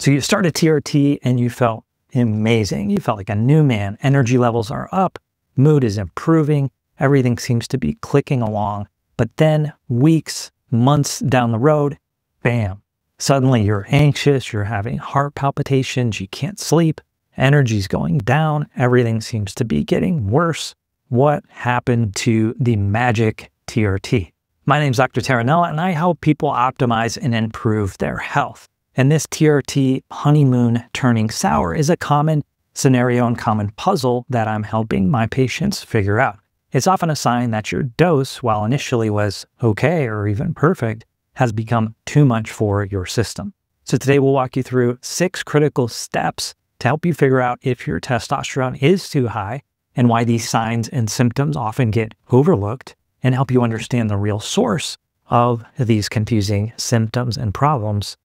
So you started TRT and you felt amazing. You felt like a new man. Energy levels are up, mood is improving, everything seems to be clicking along. But then weeks, months down the road, bam, suddenly you're anxious, you're having heart palpitations, you can't sleep, energy's going down, everything seems to be getting worse. What happened to the magic TRT? My name is Dr. Terranella, and I help people optimize and improve their health. And this TRT honeymoon turning sour is a common scenario and common puzzle that I'm helping my patients figure out. It's often a sign that your dose, while initially was okay or even perfect, has become too much for your system. So today we'll walk you through six critical steps to help you figure out if your testosterone is too high and why these signs and symptoms often get overlooked and help you understand the real source of these confusing symptoms and problems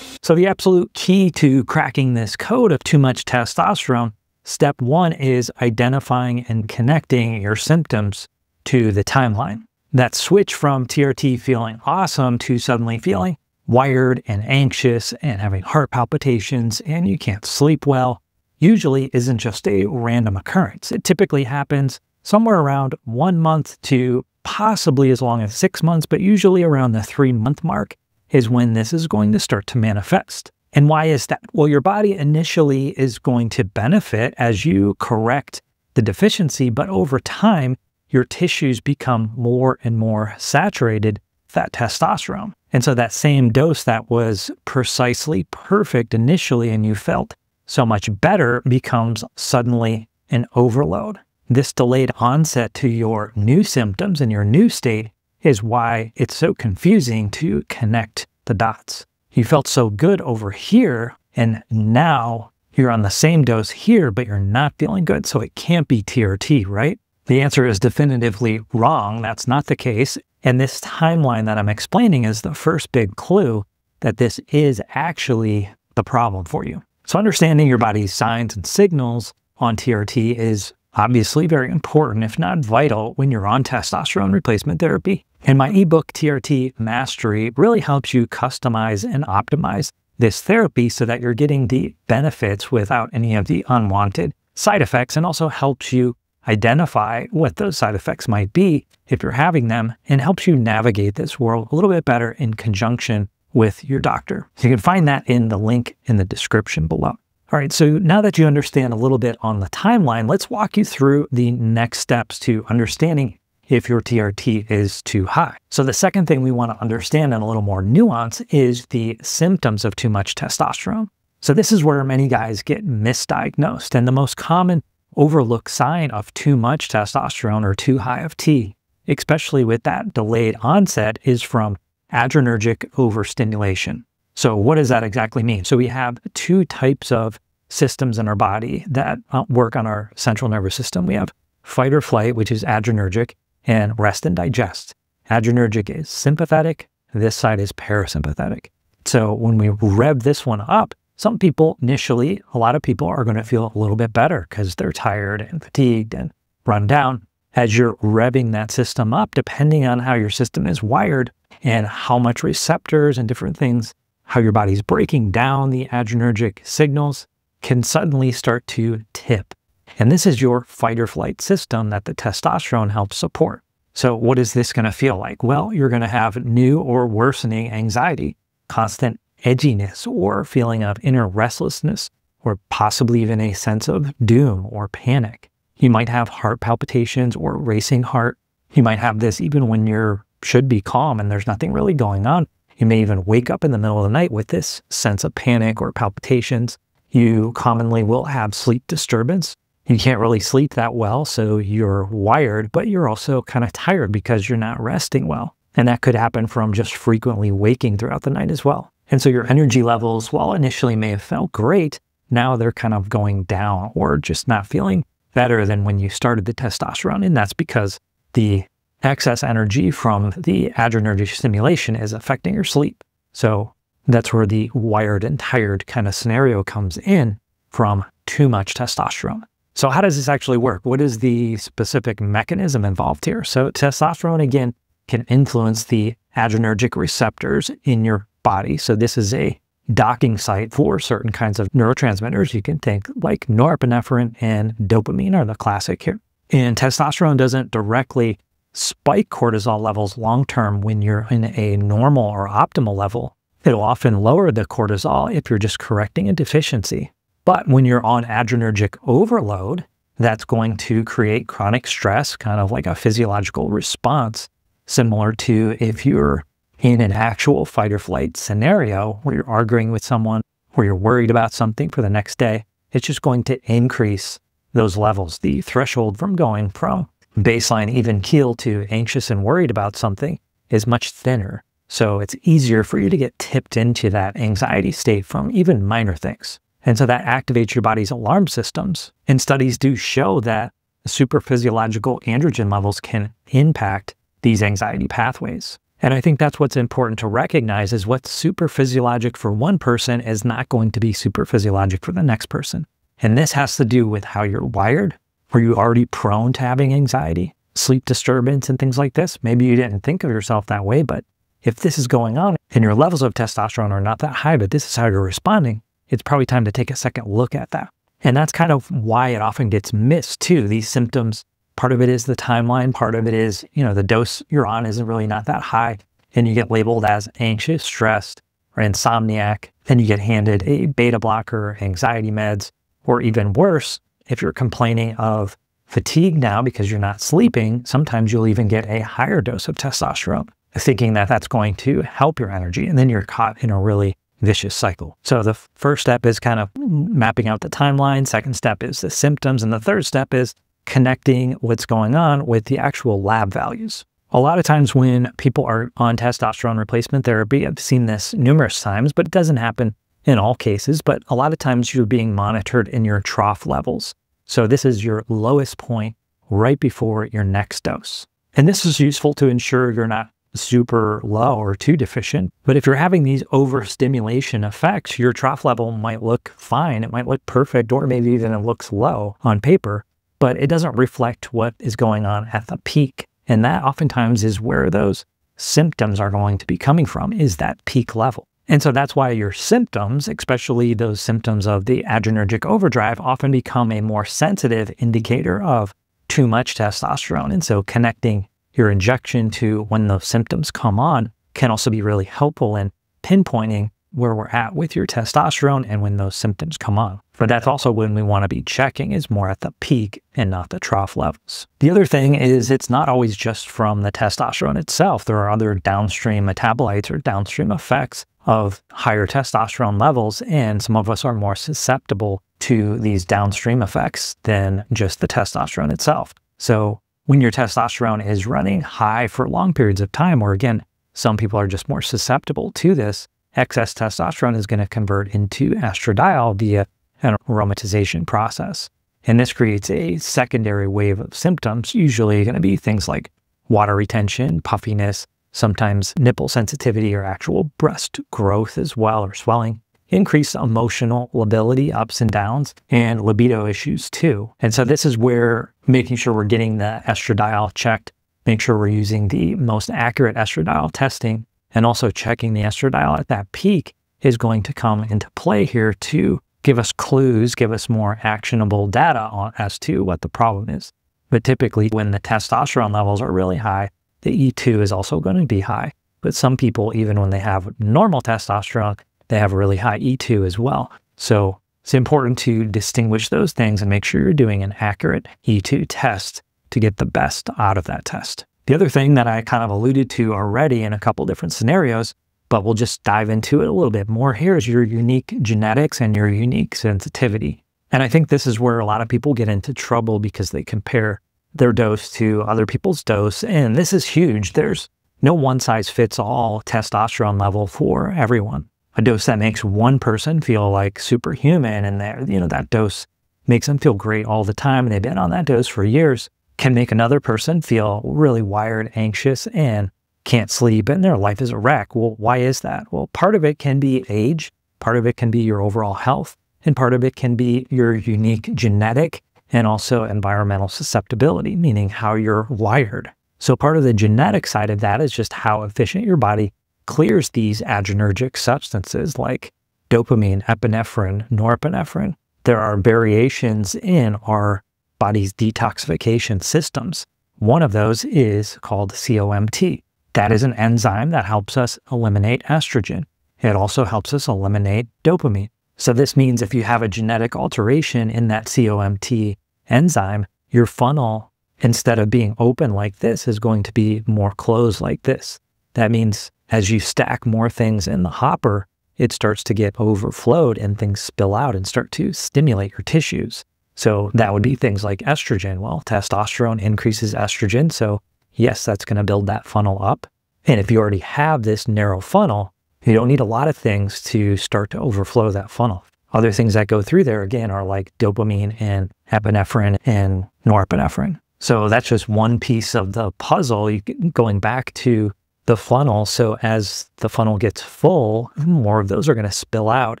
So the absolute key to cracking this code of too much testosterone, step one is identifying and connecting your symptoms to the timeline. That switch from TRT feeling awesome to suddenly feeling wired and anxious and having heart palpitations and you can't sleep well usually isn't just a random occurrence. It typically happens somewhere around one month to possibly as long as six months, but usually around the three month mark is when this is going to start to manifest. And why is that? Well, your body initially is going to benefit as you correct the deficiency, but over time, your tissues become more and more saturated that testosterone. And so that same dose that was precisely perfect initially and you felt so much better becomes suddenly an overload. This delayed onset to your new symptoms and your new state is why it's so confusing to connect the dots. You felt so good over here, and now you're on the same dose here, but you're not feeling good, so it can't be TRT, right? The answer is definitively wrong. That's not the case. And this timeline that I'm explaining is the first big clue that this is actually the problem for you. So understanding your body's signs and signals on TRT is obviously very important, if not vital, when you're on testosterone replacement therapy. And my ebook, TRT Mastery, really helps you customize and optimize this therapy so that you're getting the benefits without any of the unwanted side effects and also helps you identify what those side effects might be if you're having them and helps you navigate this world a little bit better in conjunction with your doctor. You can find that in the link in the description below. All right, so now that you understand a little bit on the timeline, let's walk you through the next steps to understanding if your TRT is too high. So the second thing we want to understand in a little more nuance is the symptoms of too much testosterone. So this is where many guys get misdiagnosed. And the most common overlooked sign of too much testosterone or too high of T, especially with that delayed onset, is from adrenergic overstimulation. So what does that exactly mean? So we have two types of systems in our body that uh, work on our central nervous system. We have fight or flight, which is adrenergic, and rest and digest. Adrenergic is sympathetic, this side is parasympathetic. So when we rev this one up, some people initially, a lot of people are going to feel a little bit better because they're tired and fatigued and run down. As you're revving that system up, depending on how your system is wired and how much receptors and different things, how your body's breaking down the adrenergic signals, can suddenly start to tip and this is your fight or flight system that the testosterone helps support. So what is this going to feel like? Well, you're going to have new or worsening anxiety, constant edginess or feeling of inner restlessness, or possibly even a sense of doom or panic. You might have heart palpitations or racing heart. You might have this even when you should be calm and there's nothing really going on. You may even wake up in the middle of the night with this sense of panic or palpitations. You commonly will have sleep disturbance you can't really sleep that well, so you're wired, but you're also kind of tired because you're not resting well. And that could happen from just frequently waking throughout the night as well. And so your energy levels, while initially may have felt great, now they're kind of going down or just not feeling better than when you started the testosterone. And that's because the excess energy from the adrenergic stimulation is affecting your sleep. So that's where the wired and tired kind of scenario comes in from too much testosterone. So how does this actually work? What is the specific mechanism involved here? So testosterone, again, can influence the adrenergic receptors in your body. So this is a docking site for certain kinds of neurotransmitters. You can think like norepinephrine and dopamine are the classic here. And testosterone doesn't directly spike cortisol levels long term when you're in a normal or optimal level. It'll often lower the cortisol if you're just correcting a deficiency. But when you're on adrenergic overload, that's going to create chronic stress, kind of like a physiological response, similar to if you're in an actual fight or flight scenario where you're arguing with someone, where you're worried about something for the next day. It's just going to increase those levels. The threshold from going from baseline even keel to anxious and worried about something is much thinner. So it's easier for you to get tipped into that anxiety state from even minor things. And so that activates your body's alarm systems. And studies do show that super physiological androgen levels can impact these anxiety pathways. And I think that's what's important to recognize is what's super physiologic for one person is not going to be super physiologic for the next person. And this has to do with how you're wired. Were you already prone to having anxiety, sleep disturbance, and things like this? Maybe you didn't think of yourself that way, but if this is going on and your levels of testosterone are not that high, but this is how you're responding, it's probably time to take a second look at that. And that's kind of why it often gets missed too. These symptoms, part of it is the timeline, part of it is, you know, the dose you're on isn't really not that high. And you get labeled as anxious, stressed, or insomniac. Then you get handed a beta blocker, anxiety meds, or even worse, if you're complaining of fatigue now because you're not sleeping, sometimes you'll even get a higher dose of testosterone, thinking that that's going to help your energy. And then you're caught in a really vicious cycle. So the first step is kind of mapping out the timeline. Second step is the symptoms. And the third step is connecting what's going on with the actual lab values. A lot of times when people are on testosterone replacement therapy, I've seen this numerous times, but it doesn't happen in all cases. But a lot of times you're being monitored in your trough levels. So this is your lowest point right before your next dose. And this is useful to ensure you're not super low or too deficient. But if you're having these overstimulation effects, your trough level might look fine. It might look perfect, or maybe even it looks low on paper, but it doesn't reflect what is going on at the peak. And that oftentimes is where those symptoms are going to be coming from, is that peak level. And so that's why your symptoms, especially those symptoms of the adrenergic overdrive, often become a more sensitive indicator of too much testosterone. And so connecting your injection to when those symptoms come on can also be really helpful in pinpointing where we're at with your testosterone and when those symptoms come on. But that's also when we want to be checking is more at the peak and not the trough levels. The other thing is it's not always just from the testosterone itself. There are other downstream metabolites or downstream effects of higher testosterone levels, and some of us are more susceptible to these downstream effects than just the testosterone itself. So when your testosterone is running high for long periods of time, or again, some people are just more susceptible to this, excess testosterone is going to convert into estradiol via an aromatization process. And this creates a secondary wave of symptoms, usually going to be things like water retention, puffiness, sometimes nipple sensitivity or actual breast growth as well, or swelling increased emotional lability, ups and downs, and libido issues too. And so this is where making sure we're getting the estradiol checked, make sure we're using the most accurate estradiol testing, and also checking the estradiol at that peak is going to come into play here to give us clues, give us more actionable data on, as to what the problem is. But typically when the testosterone levels are really high, the E2 is also going to be high. But some people, even when they have normal testosterone, they have a really high E2 as well. So it's important to distinguish those things and make sure you're doing an accurate E2 test to get the best out of that test. The other thing that I kind of alluded to already in a couple different scenarios, but we'll just dive into it a little bit more here is your unique genetics and your unique sensitivity. And I think this is where a lot of people get into trouble because they compare their dose to other people's dose. And this is huge. There's no one size fits all testosterone level for everyone a dose that makes one person feel like superhuman and that, you know, that dose makes them feel great all the time and they've been on that dose for years can make another person feel really wired, anxious, and can't sleep and their life is a wreck. Well, why is that? Well, part of it can be age, part of it can be your overall health, and part of it can be your unique genetic and also environmental susceptibility, meaning how you're wired. So part of the genetic side of that is just how efficient your body clears these adrenergic substances like dopamine, epinephrine, norepinephrine. There are variations in our body's detoxification systems. One of those is called COMT. That is an enzyme that helps us eliminate estrogen. It also helps us eliminate dopamine. So this means if you have a genetic alteration in that COMT enzyme, your funnel, instead of being open like this, is going to be more closed like this. That means as you stack more things in the hopper, it starts to get overflowed and things spill out and start to stimulate your tissues. So that would be things like estrogen. Well, testosterone increases estrogen. So yes, that's going to build that funnel up. And if you already have this narrow funnel, you don't need a lot of things to start to overflow that funnel. Other things that go through there again are like dopamine and epinephrine and norepinephrine. So that's just one piece of the puzzle. You, going back to the funnel. So as the funnel gets full, more of those are going to spill out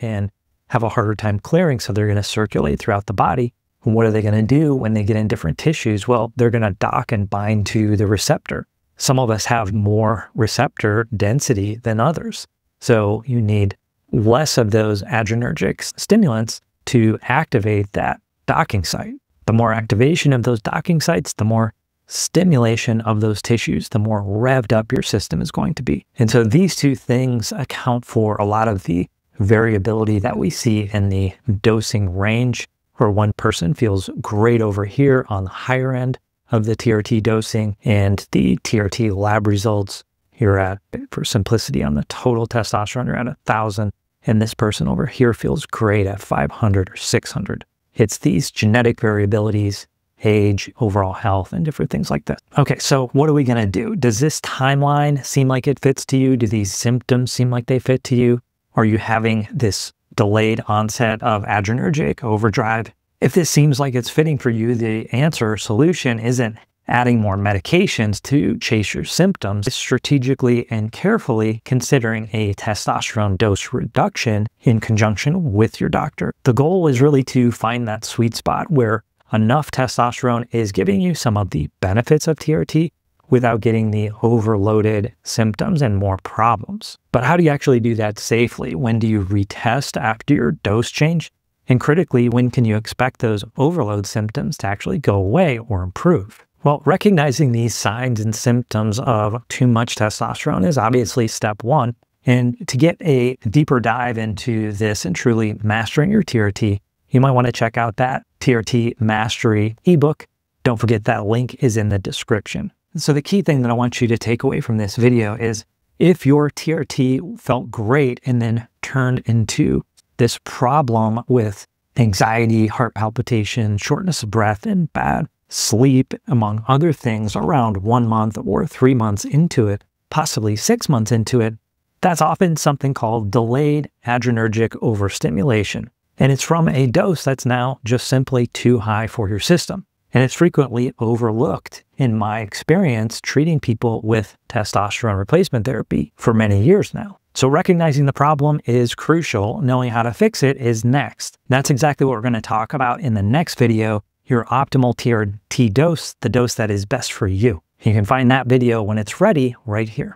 and have a harder time clearing. So they're going to circulate throughout the body. What are they going to do when they get in different tissues? Well, they're going to dock and bind to the receptor. Some of us have more receptor density than others. So you need less of those adrenergic stimulants to activate that docking site. The more activation of those docking sites, the more stimulation of those tissues, the more revved up your system is going to be. And so these two things account for a lot of the variability that we see in the dosing range, where one person feels great over here on the higher end of the TRT dosing and the TRT lab results. You're at, for simplicity, on the total testosterone, you're at a thousand. And this person over here feels great at 500 or 600. It's these genetic variabilities age, overall health, and different things like that. Okay, so what are we going to do? Does this timeline seem like it fits to you? Do these symptoms seem like they fit to you? Are you having this delayed onset of adrenergic overdrive? If this seems like it's fitting for you, the answer solution isn't adding more medications to chase your symptoms, it's strategically and carefully considering a testosterone dose reduction in conjunction with your doctor. The goal is really to find that sweet spot where enough testosterone is giving you some of the benefits of TRT without getting the overloaded symptoms and more problems. But how do you actually do that safely? When do you retest after your dose change? And critically, when can you expect those overload symptoms to actually go away or improve? Well, recognizing these signs and symptoms of too much testosterone is obviously step one. And to get a deeper dive into this and truly mastering your TRT, you might want to check out that TRT Mastery ebook. Don't forget that link is in the description. So the key thing that I want you to take away from this video is if your TRT felt great and then turned into this problem with anxiety, heart palpitation, shortness of breath, and bad sleep, among other things, around one month or three months into it, possibly six months into it, that's often something called delayed adrenergic overstimulation. And it's from a dose that's now just simply too high for your system. And it's frequently overlooked in my experience treating people with testosterone replacement therapy for many years now. So recognizing the problem is crucial. Knowing how to fix it is next. That's exactly what we're going to talk about in the next video, your optimal TRT dose, the dose that is best for you. You can find that video when it's ready right here.